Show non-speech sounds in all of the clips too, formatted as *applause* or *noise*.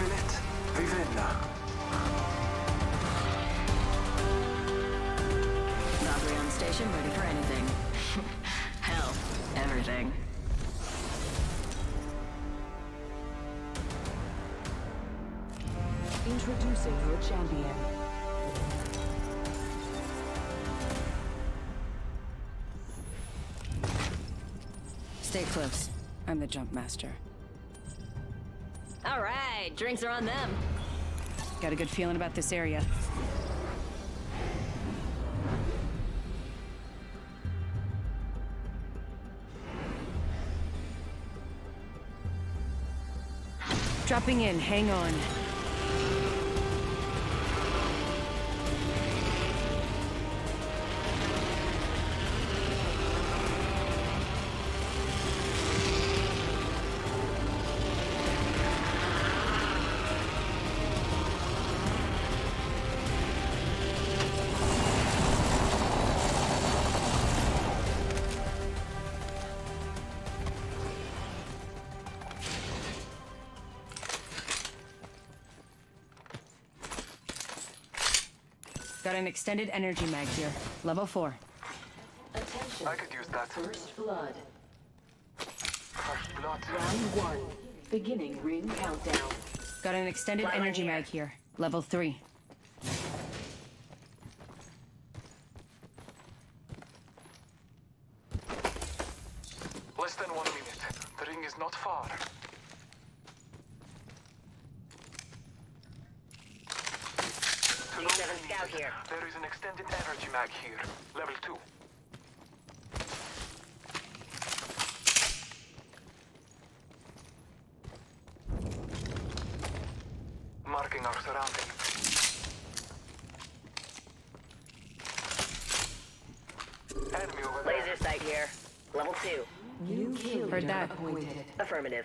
Odds will it? Vi. Valkyrie on station, ready for anything. *laughs* Hell, everything. Introducing your champion. Stay close. I'm the jump master. Drinks are on them. Got a good feeling about this area. Dropping in, hang on. An extended energy mag here. Level 4. Attention. I could use that. First blood. First blood. Round one. Beginning ring countdown. Got an extended Right energy here. mag here. Level 3. Less than one minute. The ring is not far. To know seven the scout needed, here. There is an extended energy mag here. Level 2. Marking our surroundings. Enemy over there. Laser sight here. Level 2. New kill Heard that. appointed. Affirmative.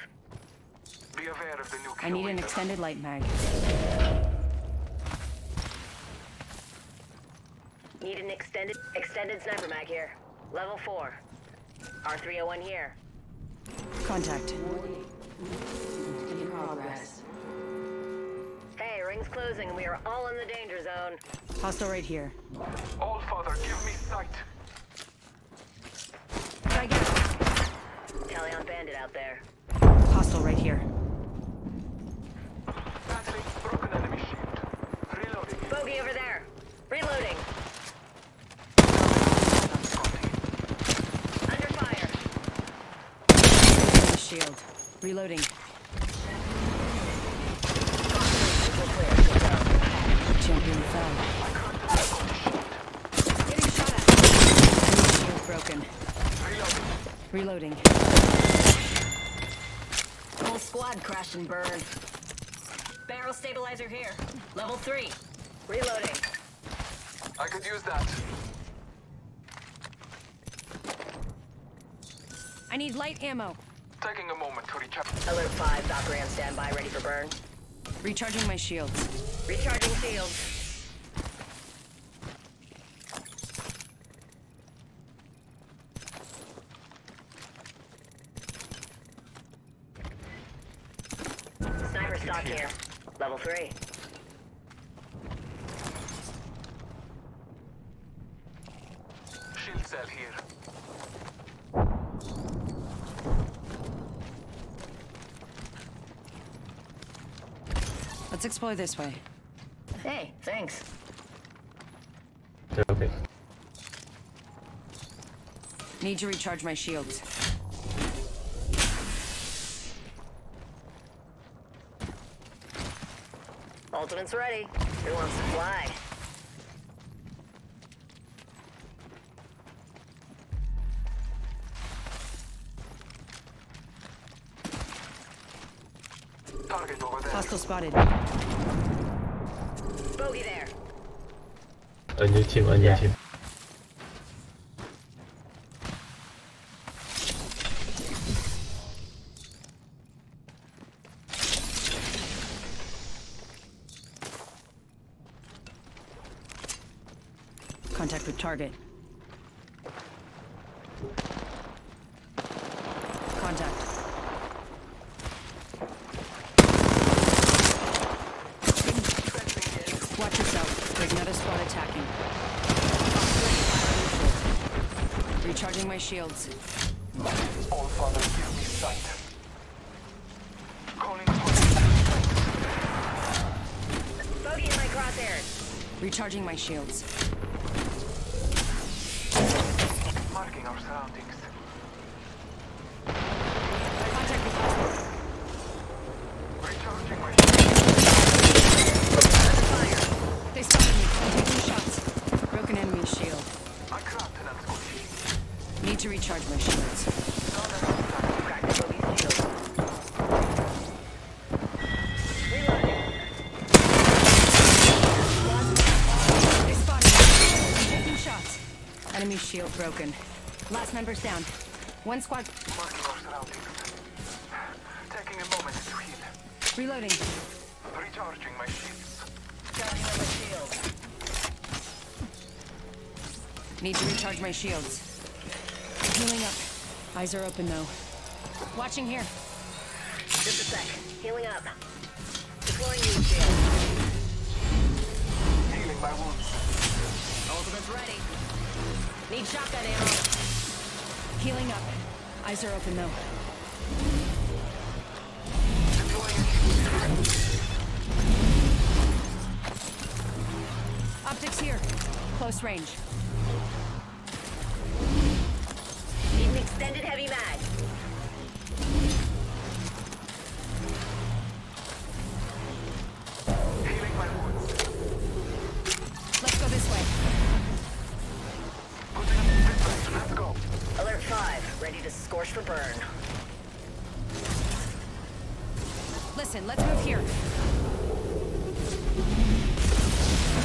Be aware of the new I need an kilometer. extended light mag. Need an extended extended sniper mag here. Level 4. R301 here. Contact. In progress. Hey, closing and we are all in the danger zone. Hostile right here. All Father, give me sight. Try get. Talion bandit out there. Hostile right here. Battery, broken enemy shield. Reloading. Bogey over there. Reloading. Under fire. Shield. Reloading. We're clear. Good go. Champion fell. Getting shot at. Enemy shield broken. Reloading. Reloading. Whole squad crash and burn. Barrel stabilizer here. Level 3. Reloading. I could use that. I need light ammo. Taking a moment to recharge. Alert 5. Valkyrie on standby, ready for burn. Recharging my shields. Recharging shield. Sniper stock here. Level 3. Shield cell here. Let's this way. Hey, thanks. Okay. Need to recharge my shields. Ultimate's ready. Who wants to fly? Target over there. Hostile spotted. Bogey there. A new team, a new Yeah. team. Contact with target. Contact. Recharging my shields. All sight. Calling upon Bogey in my crosshairs. Recharging my shields. marking our surroundings. Contact with hostile. Recharging my They spotted me. I'm taking shots. Broken enemy shield. I cracked an unsquishy. Need to recharge my shields. Not enough time. Crack the bogey's shield. Reloading. They spotted me. I'm taking shots. Enemy shield broken. Last member's down. One squad. Marking our surroundings. Taking a moment to heal. Reloading. Recharging my shields. Charging on the shield. Need to recharge my shields. Healing up. Eyes are open though. Watching here. Just a sec. Healing up. Deploying new shield. Healing my wounds. Ultimate's ready. Need shotgun ammo. Healing up. Eyes are open though. Optics here. Close range. Need an extended heavy mag. Ready to scorch for burn. Listen, let's move here.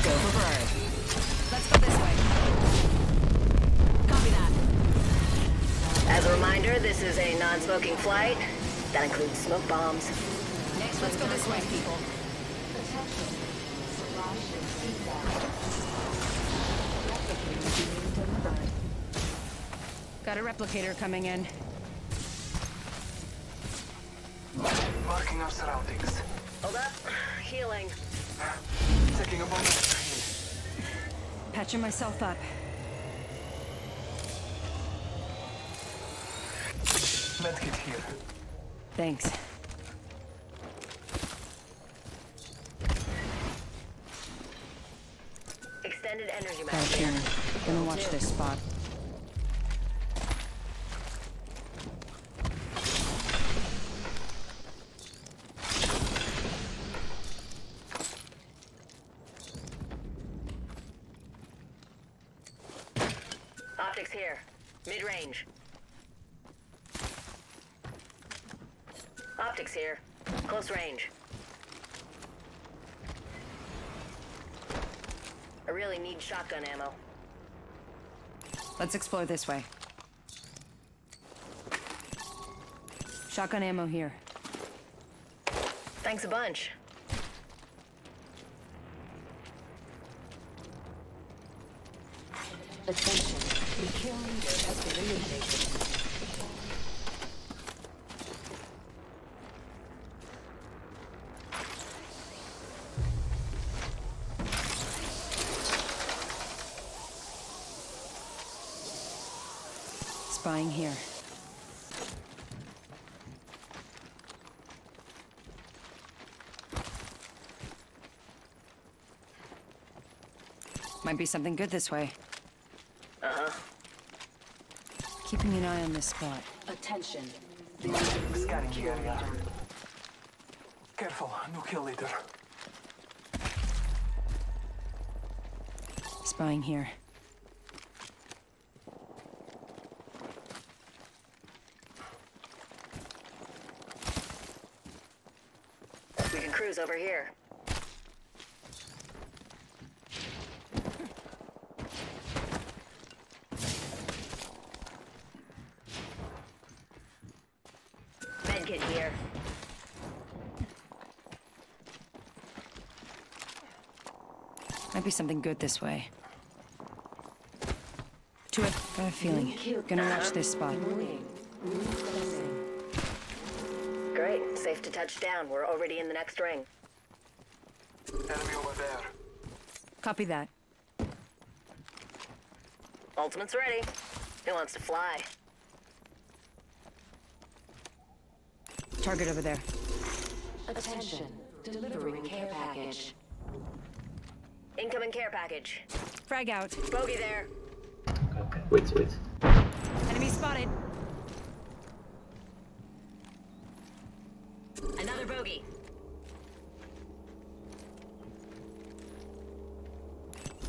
Go for burn. Let's go this way. Copy that. As a reminder, this is a non-smoking flight. That includes smoke bombs. Next, let's go this way, people. Got a replicator coming in. Marking our surroundings. Hold up. Healing. Taking a moment. Patching myself up. Medkit here. Thanks. Extended energy mag. Right here. Gonna watch this spot. Shotgun ammo. Let's explore this way. Shotgun ammo here. Thanks a bunch. Attention. The kill leader has been eliminated. Spying here. Might be something good this way. Uh-huh. Keeping an eye on this spot. Attention. There is a new Scanning kill area. leader. Careful, new kill leader. Spying here. We can cruise over here. Medkit here. Might be something good this way. To it. Got a feeling. Gonna watch this spot. Great. Safe to touch down. We're already in the next ring. Enemy over there. Copy that. Ultimate's ready. Who wants to fly? Target over there. Attention. Delivering care package. Incoming care package. Frag out. Bogey there. Okay, wait, wait. Enemy spotted. Another bogey.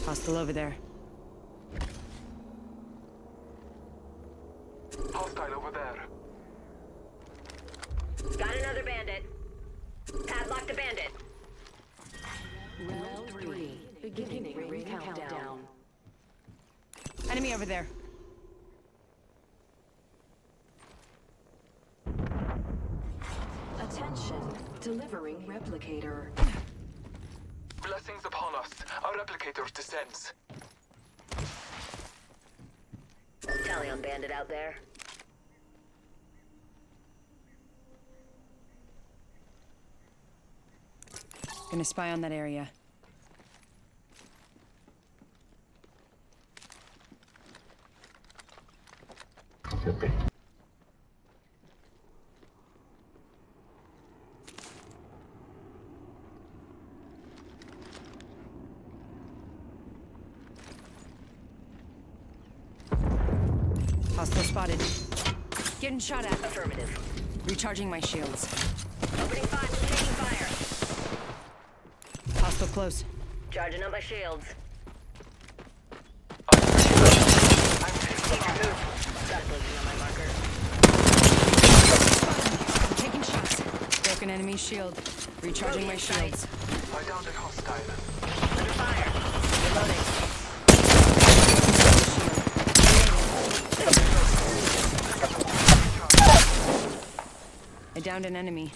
Hostile over there. Hostile over there. Got another bandit. Padlock the bandit. Round three. Beginning ring countdown. Enemy over there. Attention. Delivering replicator. Blessings upon us. Our replicator descends. Talion bandit out there. Gonna spy on that area. Okay, shot at. Affirmative. Recharging my shields. Opening fire. Taking fire. Hostile close. Charging up my shields. I'm taking Move. Stop looking on my marker. I'm taking shots. Broken enemy shield. Recharging my shields. I downed a hostile. Under fire. Reloading. Downed an enemy.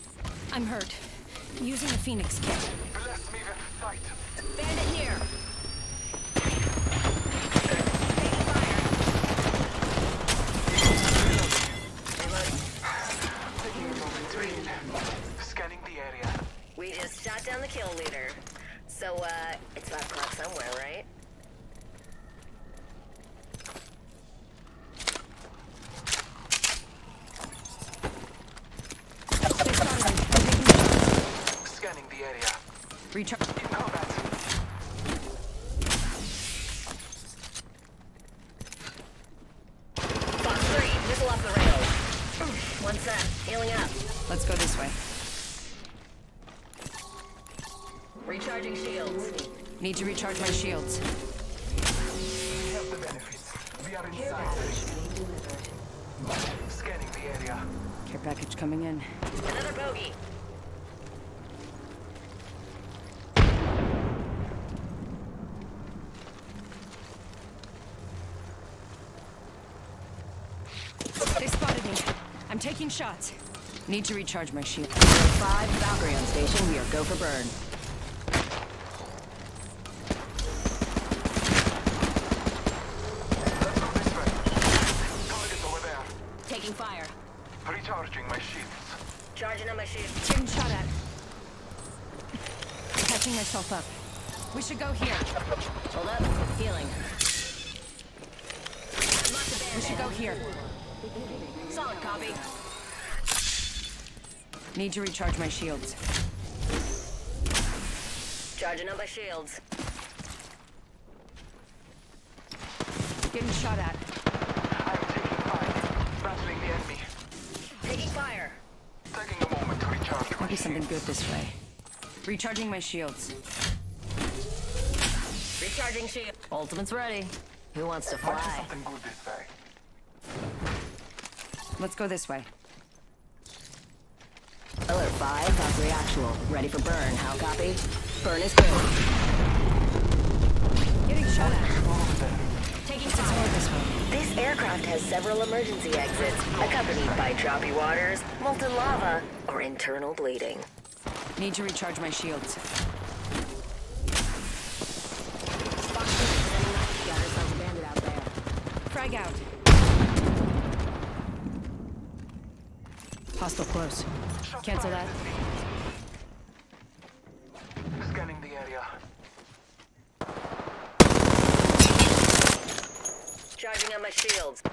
I'm hurt. Using a phoenix kit. Bless me with sight. Bandit here. Taking a moment to heal. Scanning the area. We just shot down the kill leader. So, uh, it's five o'clock somewhere, right? Scanning the area. Recharge. In 3, missile off the rails. One set. Healing up. Let's go this way. Recharging shields. Need to recharge my shields. We have the benefits. We are Care inside. package being delivered. Scanning the area. Care package coming in. Another bogey. They spotted me. I'm taking shots. Need to recharge my shield. Five Valkyrie on station. We are go for burn. Let's go this way. Target over there. Taking fire. Recharging my shields. Charging on my shield. Getting shot at. Catching myself up. We should go here. Hold up. Healing. We should go here. Solid copy. Need to recharge my shields. Charging up my shields. Getting shot at. I'm taking fire. Battling the enemy. Taking fire. Taking a moment to recharge my Maybe something good this way. Recharging my shields. Recharging shield. Ultimate's ready. Who wants to Might be fly? something good this way. Let's go this way. Alert 5, Valkyrie actual. Ready for burn. How copy? Burn is good. Getting shot at. Taking Let's this. This aircraft has several emergency exits, accompanied by choppy waters, molten lava, or internal bleeding. Need to recharge my shields. Frag out. Hostile close. Cancel that. Scanning the area. Charging on my shields.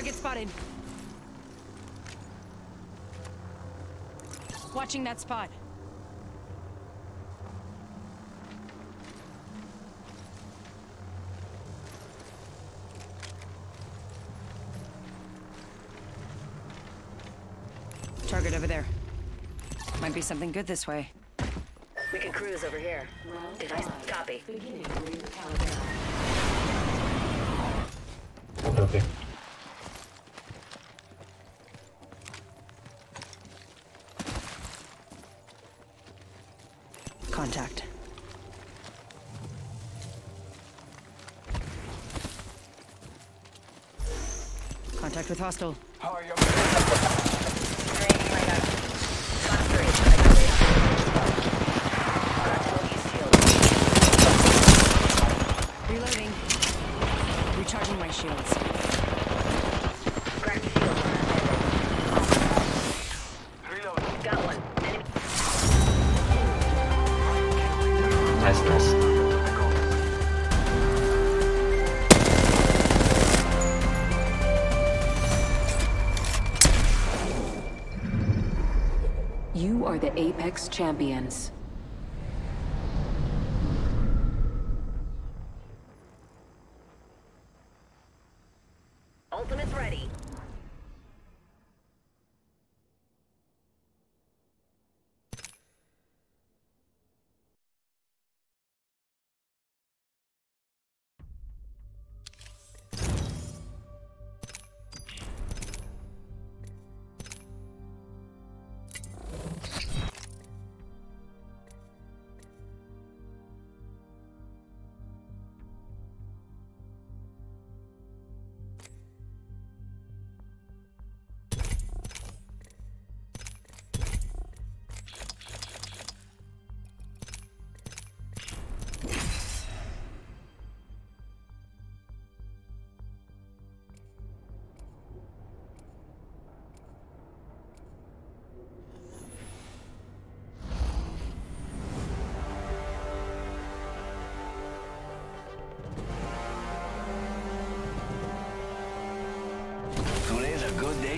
Target spotted. Watching that spot. Target over there. Might be something good this way. We can cruise over here. Copy? Okay. contact. Contact with hostile. Apex Champions.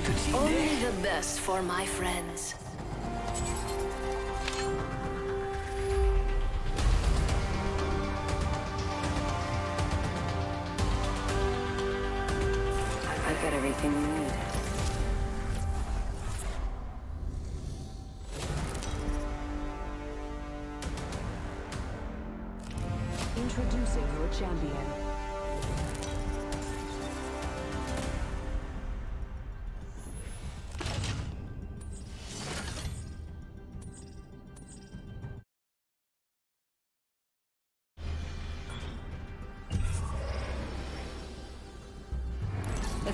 Only the best for my friends. I've got everything you need. Introducing your champion.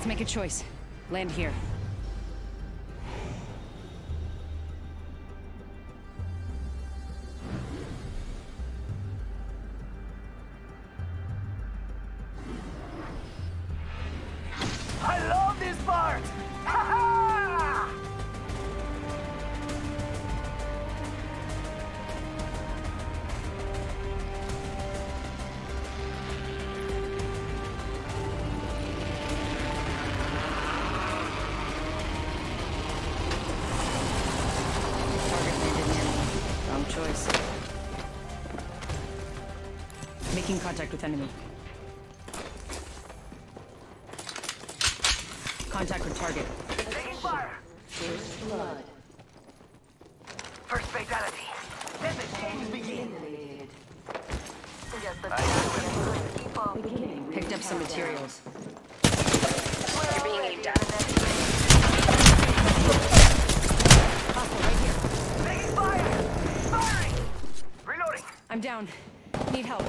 make a choice. Land here. Contact with target. Taking fire. First blood. First fatality. Let the change begin. Yes, the attack. People. Picked up some materials. You're being aimed at. Taking fire! Firing! Reloading! I'm down. Need help.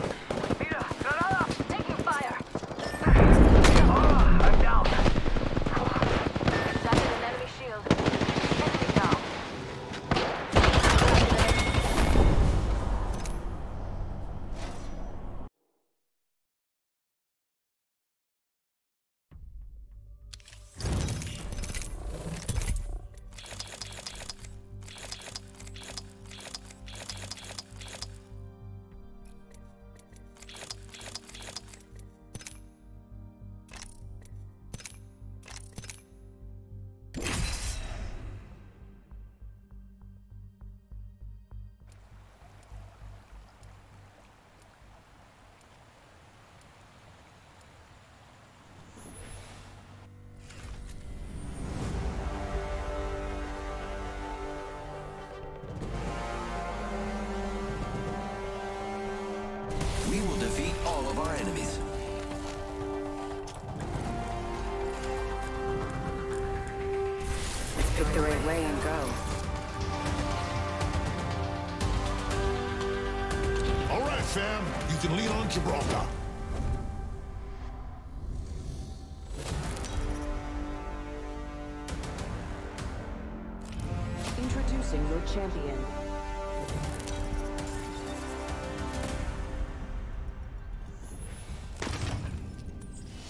Gibraltar. Introducing your champion.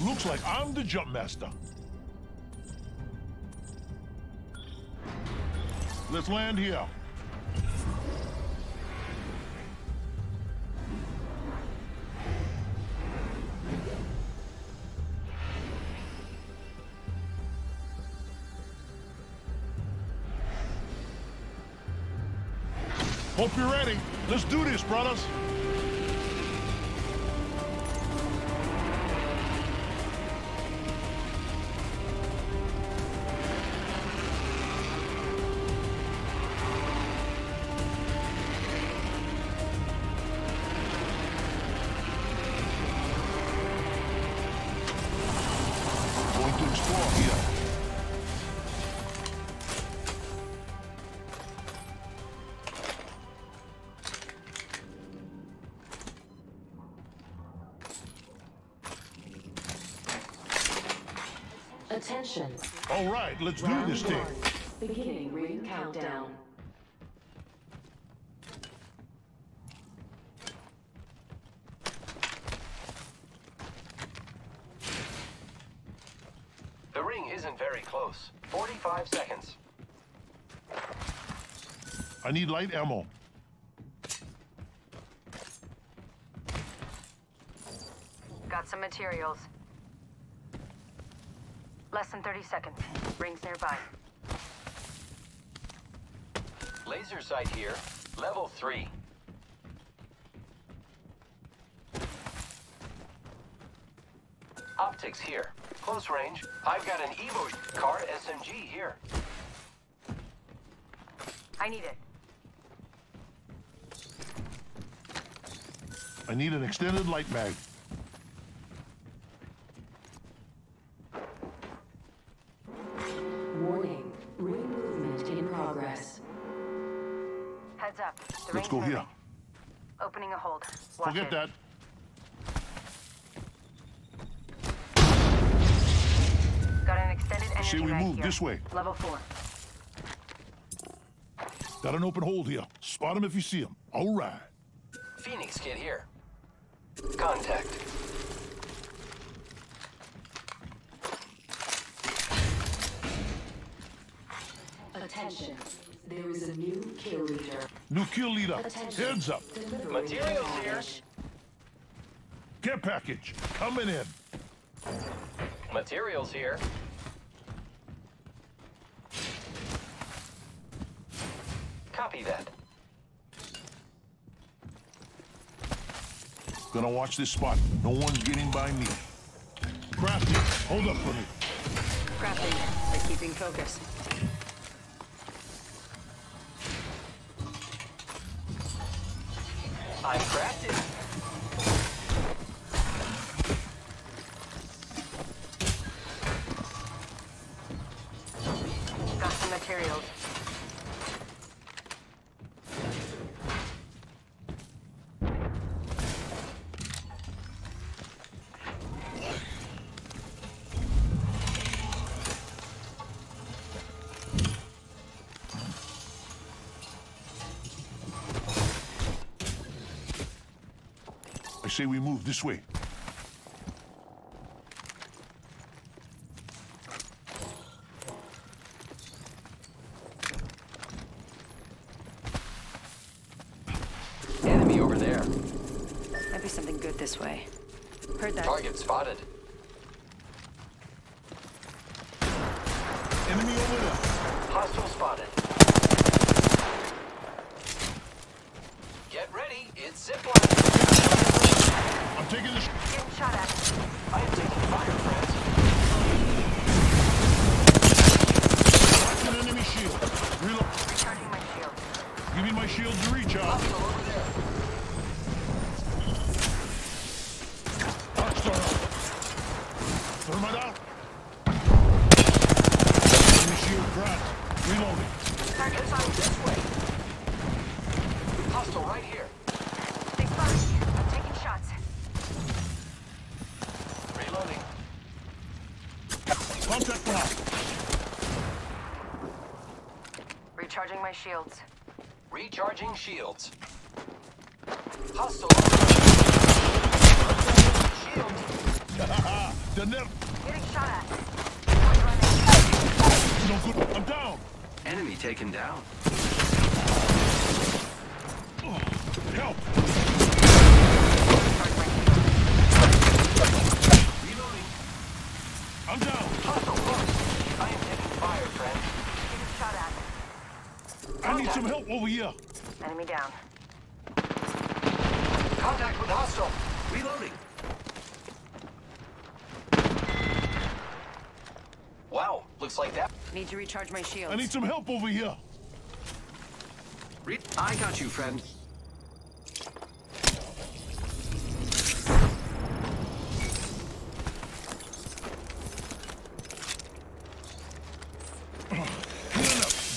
Looks like I'm the jump master. Let's land here. Brothers. Attention. All right, let's do Round this thing. Beginning ring countdown. The ring isn't very close. 45 seconds. I need light ammo. Got some materials. Less than 30 seconds. Rings nearby. Laser sight here. Level 3. Optics here. Close range. I've got an Evo car SMG here. I need it. I need an extended light mag. Go here. Opening a hold. Watch Forget it. that. Got an extended energy Say we mag move here. this way. Level four. Got an open hold here. Spot him if you see him. All right. Phoenix kit here. Contact. Attention. There is a new kill leader. New kill leader. Attention. Heads up. Materials here. package. Care package. Coming in. Materials here. Copy that. Gonna watch this spot. No one's getting by me. Crafty, hold up for me. Crafting. By keeping focus. I'm crafted. Say we move this way. Enemy over there. Might be something good this way. Heard that. Target spotted. Enemy over there. Hostile spotted. Get ready, it's zipline. I'm taking the sh- Getting shot at. I am taking fire, friends. an enemy shield. Reload. Recharging my shield. Give me my shield to recharge. Hostile over there. Arc star out. Thermite. Enemy shield cracked. Reloading. Target spotted. This way. Hostile right here. They spotted me. I'm taking shots. Reloading. Contact for hostile. Recharging my shields. Recharging shields. Hostile. *laughs* Shield. *laughs* the net. Getting shot at. No. I'm down. Enemy taken down. Help. Reloading. I'm down. Hostile close. I am taking fire, friend. Getting shot at. I need some help over here. Enemy down. Contact with hostile. Reloading. Wow, looks like that. Need to recharge my shields. I need some help over here. Re- I got you, friend.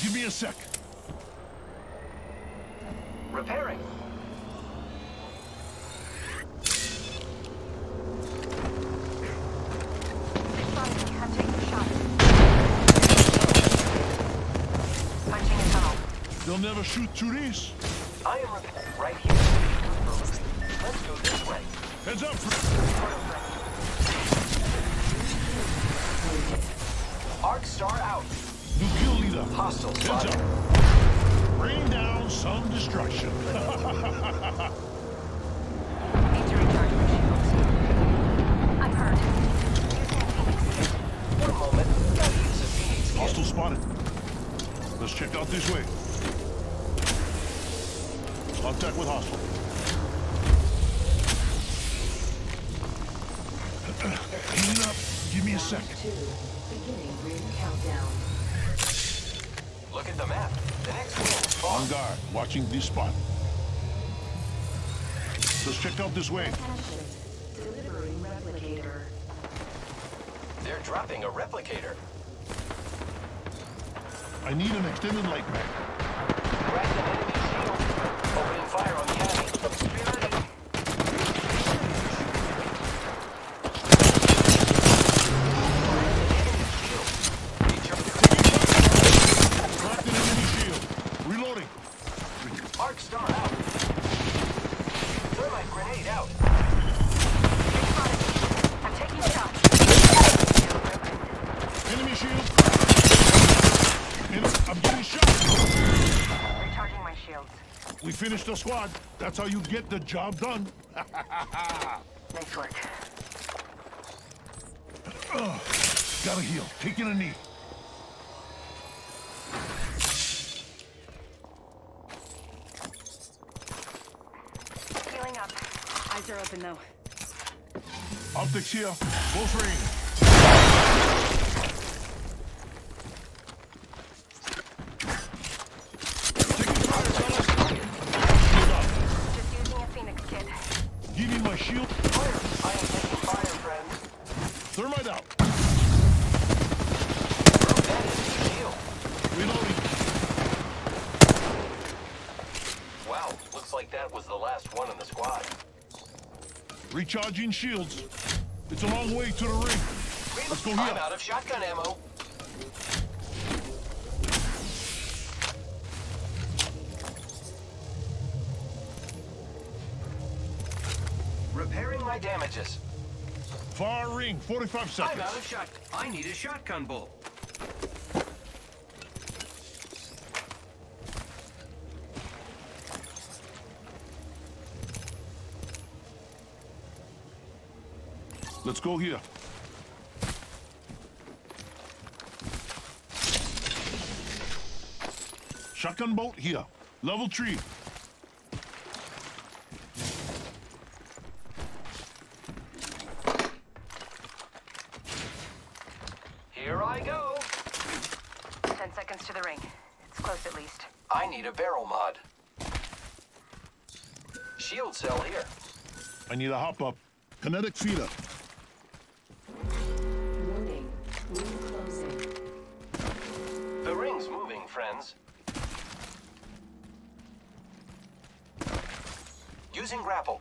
Give me a sec. Repairing. They spotted me. I'm taking shots. Punching a tunnel. They'll never shoot through this. I am right here. Let's go this way. Heads up. Arc star out. New kill leader. Hostile Heads up. Rain down some destruction. *laughs* Watching this spot. Let's check out this way. Attention. Delivering replicator. They're dropping a replicator. I need an extended light mag. Cracked an enemy shield. Opening fire on the enemy. Reloading. Cracked an enemy shield. Reloading. Arc star out. Thermite grenade out. They spotted me. I'm taking shots. Enemy shield. En- I'm getting shot. Recharging my shields. We the squad. That's how you get the job done. *laughs* Nice work. Gotta heal. Taking a knee. Healing up. Eyes are open though. Optics here. Close range. Taking fire, fellas. Shield up. Just using a phoenix kit. Give me my shield. Fire. I am taking fire, friends. Thermite out. Broke that enemy shield. Reloading. Wow, looks like that was the last one in the squad. Recharging shields. It's a long way to the ring. Let's go here. I'm out of shotgun ammo. Repairing my damages. Far ring, 45 seconds. I'm out of shot. I need a shotgun bolt. Let's go here. Shotgun bolt here. Level three. Here I go. Ten seconds to the ring. It's close at least. I need a barrel mod. Shield cell here. I need a hop up. Kinetic feeder. Using grapple.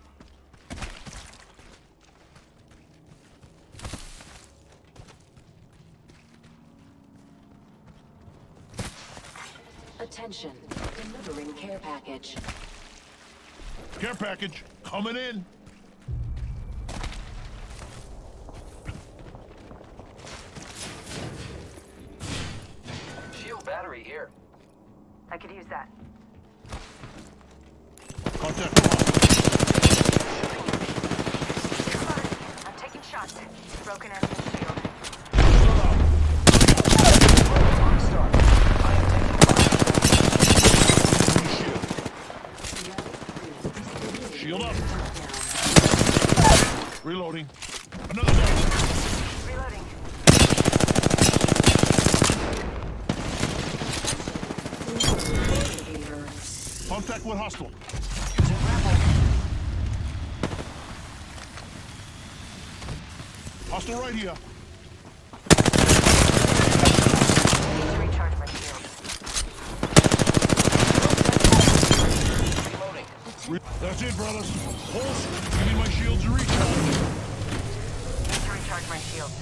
Attention. Delivering care package. Care package coming in. Shield battery here. I could use that. Contact lost. I'm taking shots. Broken enemy shield. Arc star. I am taking Shield. Shield up. Reloading. Another down. Reloading. Indicator. Contact with hostile. Hostile right here. That's it, brothers. Pulse. Give me my shields to recharge. Need to recharge my shield.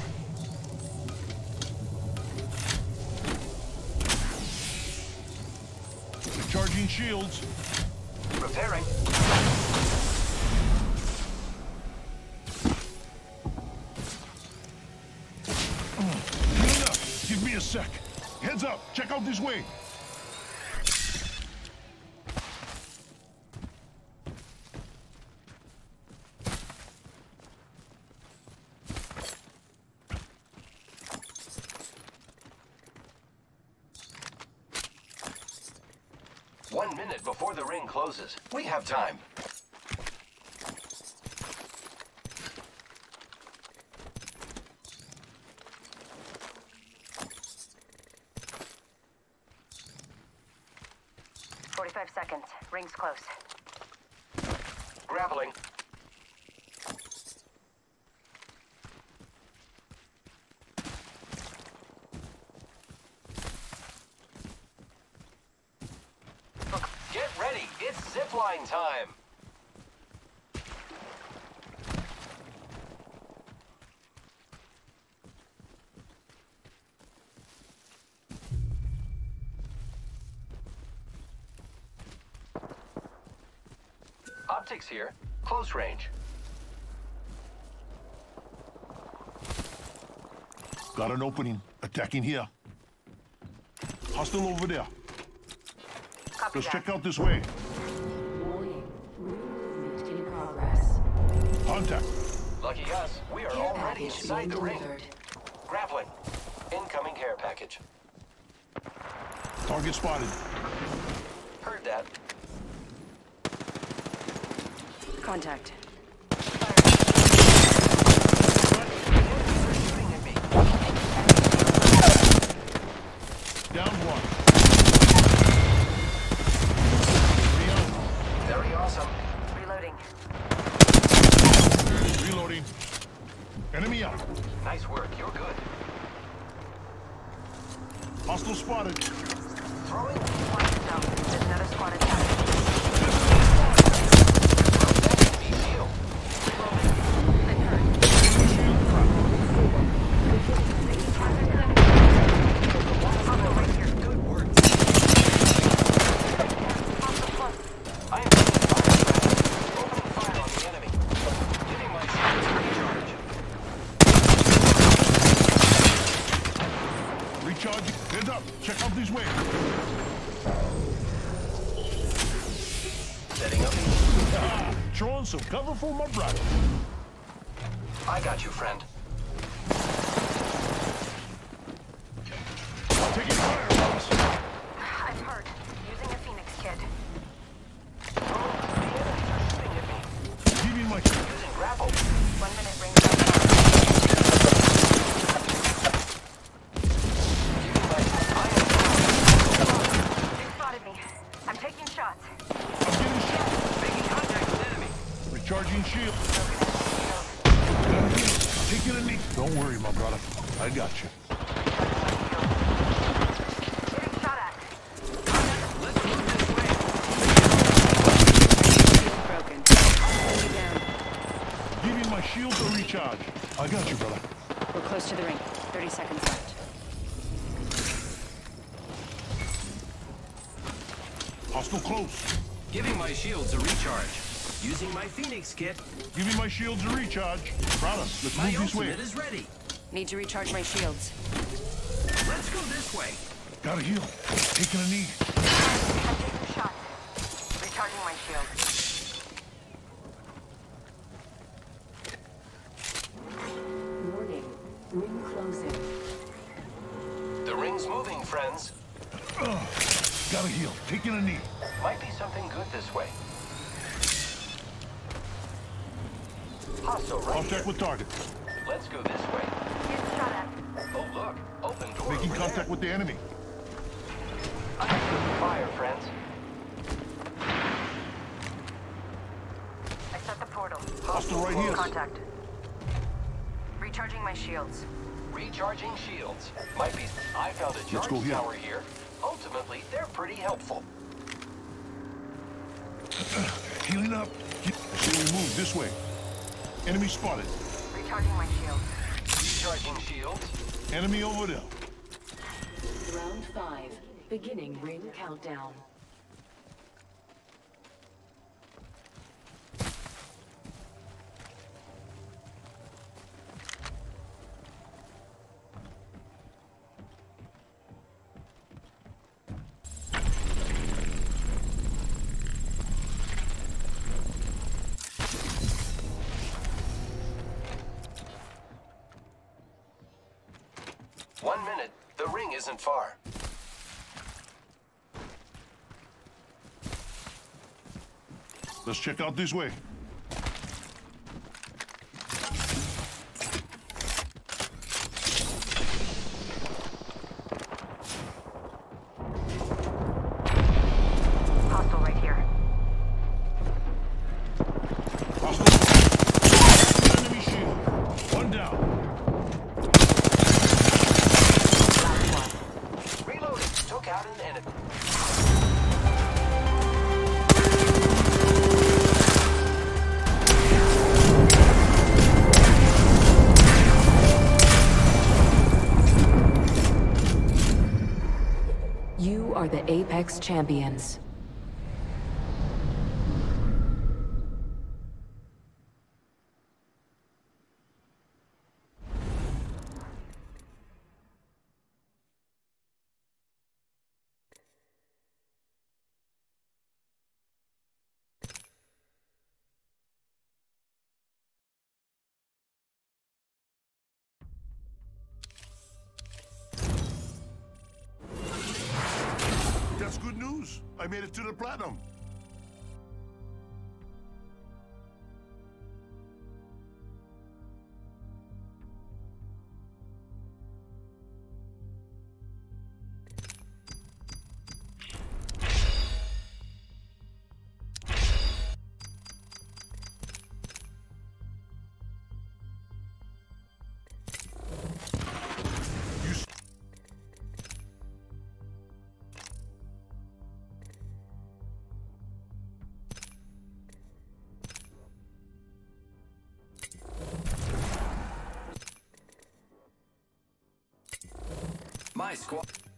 Charging shields. Enough. Give me a sec. Heads up. Check out this way. One minute before the ring closes. We have time. Seconds. Ring's close. Grappling. Get ready. It's zipline time. Optics here. Close range. Got an opening. Attacking here. Hostile over there. Copy Let's that. check out this way. Warning. Ring in progress. Contact. Lucky us, we are Care already inside being the ring. Grappling. Incoming care package. Target spotted. Heard that. Contact. They're shooting at me. Down one. Very awesome. Reloading. Reloading. Enemy out. Nice work. You're good. Hostile spotted. Hostile close. Giving my shields a recharge. Using my Phoenix kit. Give me my shield to recharge. Brother, let's My move this way. My ultimate is ready. Need to recharge my shields. Let's go this way. Gotta heal. Taking a knee. Hostile right Contact here. with target. Let's go this way. Getting shot at. Oh, look. Open door Making over contact there. with the enemy. I'm fire, friends. I set the portal. Hostile right here. Contact. Recharging my shields. Recharging shields. Might be. I found a Let's charge go here. tower here. Ultimately, they're pretty helpful. Healing up. I say we move this way. Enemy spotted. Recharging my shields. Recharging shields. Enemy over there. Round five. Beginning ring countdown. Isn't far. Let's check out this way. Apex made it to the platinum. My squad.